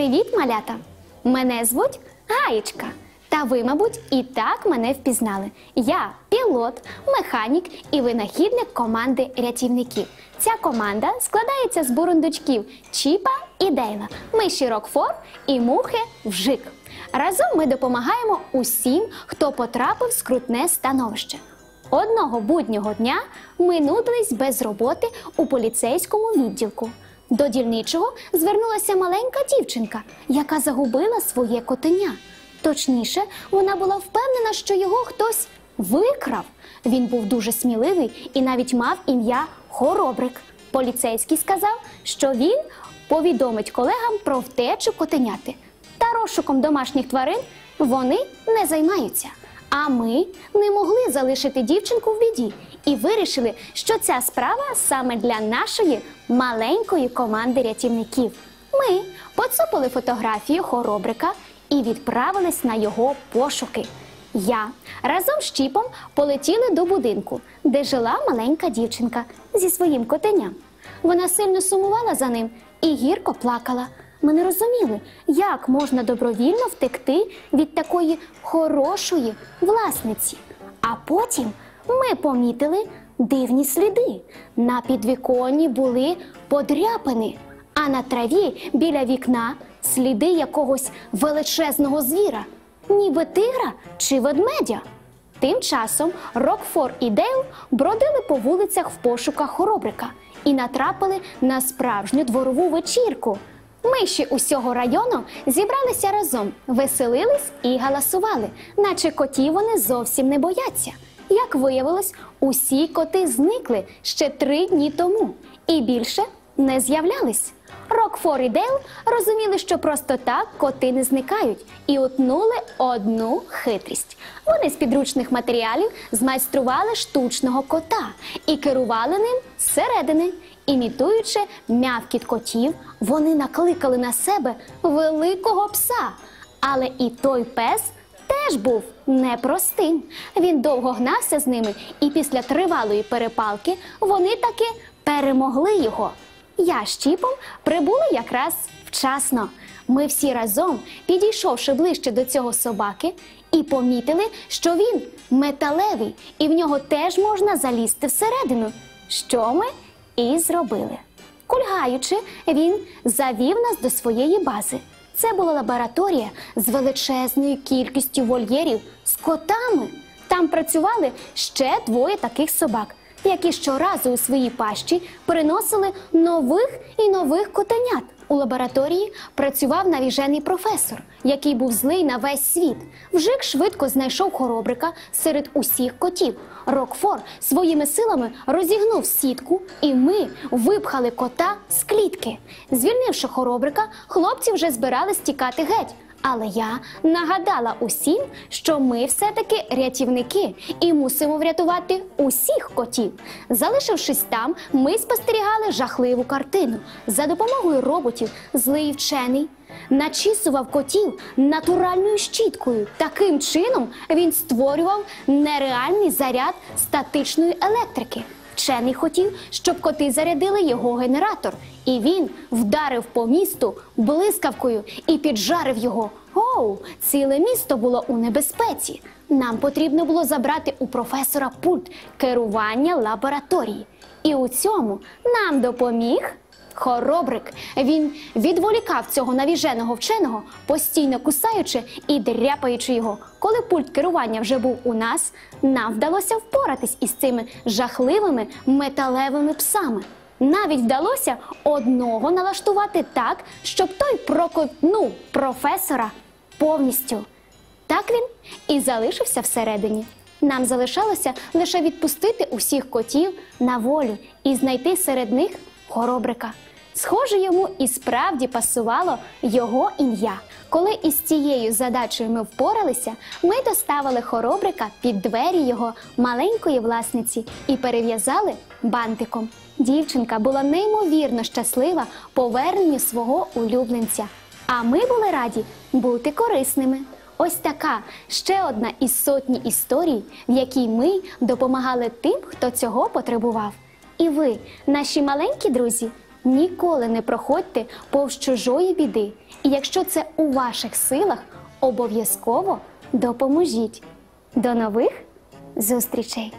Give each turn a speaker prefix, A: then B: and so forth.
A: Привіт, малята! Мене звуть Гаєчка. Та ви, мабуть, і так мене впізнали. Я пілот, механік і винахідник команди рятівників. Ця команда складається з бурундучків Чіпа і Дейла, миші Рокфор і мухи Вжик. Разом ми допомагаємо усім, хто потрапив в скрутне становище. Одного буднього дня ми нудились без роботи у поліцейському відділку. До дільничого звернулася маленька дівчинка, яка загубила своє котеня. Точніше, вона була впевнена, що його хтось викрав. Він був дуже сміливий і навіть мав ім'я Хоробрик. Поліцейський сказав, що він повідомить колегам про втечу котеняти. Та розшуком домашніх тварин вони не займаються. А ми не могли залишити дівчинку в біді і вирішили, що ця справа саме для нашої маленької команди рятівників. Ми поцупили фотографію хоробрика і відправились на його пошуки. Я разом з Чіпом полетіли до будинку, де жила маленька дівчинка зі своїм котеням. Вона сильно сумувала за ним і гірко плакала. Ми не розуміли, як можна добровільно втекти від такої хорошої власниці. А потім ми помітили дивні сліди. На підвіконні були подряпини, а на траві біля вікна сліди якогось величезного звіра, ніби тигра чи ведмедя. Тим часом Рокфор і Дейл бродили по вулицях в пошуках хоробрика і натрапили на справжню дворову вечірку. Миші усього району зібралися разом, веселились і галасували, наче котів вони зовсім не бояться. Як виявилось, усі коти зникли ще три дні тому і більше не з'являлись. Рокфор і Дейл розуміли, що просто так коти не зникають, і утнули одну хитрість. Вони з підручних матеріалів змайстрували штучного кота і керували ним зсередини. Імітуючи м'явкіт котів, вони накликали на себе великого пса. Але і той пес теж був непростим. Він довго гнався з ними, і після тривалої перепалки вони таки перемогли його. Я з Чіпом прибули якраз вчасно. Ми всі разом, підійшовши ближче до цього собаки, і помітили, що він металевий, і в нього теж можна залізти всередину. Що ми і зробили. Кульгаючи, він завів нас до своєї бази. Це була лабораторія з величезною кількістю вольєрів з котами. Там працювали ще двоє таких собак, які щоразу у своїй пащі приносили нових і нових котенят. У лабораторії працював навіжений професор, який був злий на весь світ. Вжик швидко знайшов хоробрика серед усіх котів. Рокфор своїми силами розігнув сітку, і ми випхали кота з клітки. Звільнивши хоробрика, хлопці вже збирались тікати геть. Але я нагадала усім, що ми все-таки рятівники і мусимо врятувати усіх котів. Залишившись там, ми спостерігали жахливу картину. За допомогою роботів злий вчений начісував котів натуральною щіткою. Таким чином він створював нереальний заряд статичної електрики. Вчений хотів, щоб коти зарядили його генератор, і він вдарив по місту блискавкою і піджарив його. Оу, ціле місто було у небезпеці. Нам потрібно було забрати у професора пульт керування лабораторії. І у цьому нам допоміг хоробрик. Він відволікав цього навіженого вченого, постійно кусаючи і дряпаючи його. Коли пульт керування вже був у нас, нам вдалося впоратись із цими жахливими металевими псами. Навіть вдалося одного налаштувати так, щоб той прокотнув професора повністю. Так він і залишився всередині. Нам залишалося лише відпустити усіх котів на волю і знайти серед них хоробрика. Схоже, йому і справді пасувало його ім'я. Коли із цією задачею ми впоралися, ми доставили хоробрика під двері його маленької власниці і перев'язали бантиком. Дівчинка була неймовірно щаслива поверненню свого улюбленця. А ми були раді бути корисними. Ось така ще одна із сотні історій, в якій ми допомагали тим, хто цього потребував. І ви, наші маленькі друзі, Ніколи не проходьте повз чужої біди. І якщо це у ваших силах, обов'язково допоможіть. До нових зустрічей!